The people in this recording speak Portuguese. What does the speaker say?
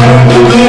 Santo